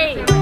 Hey.